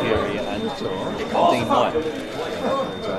Fury and Tour, Dean White.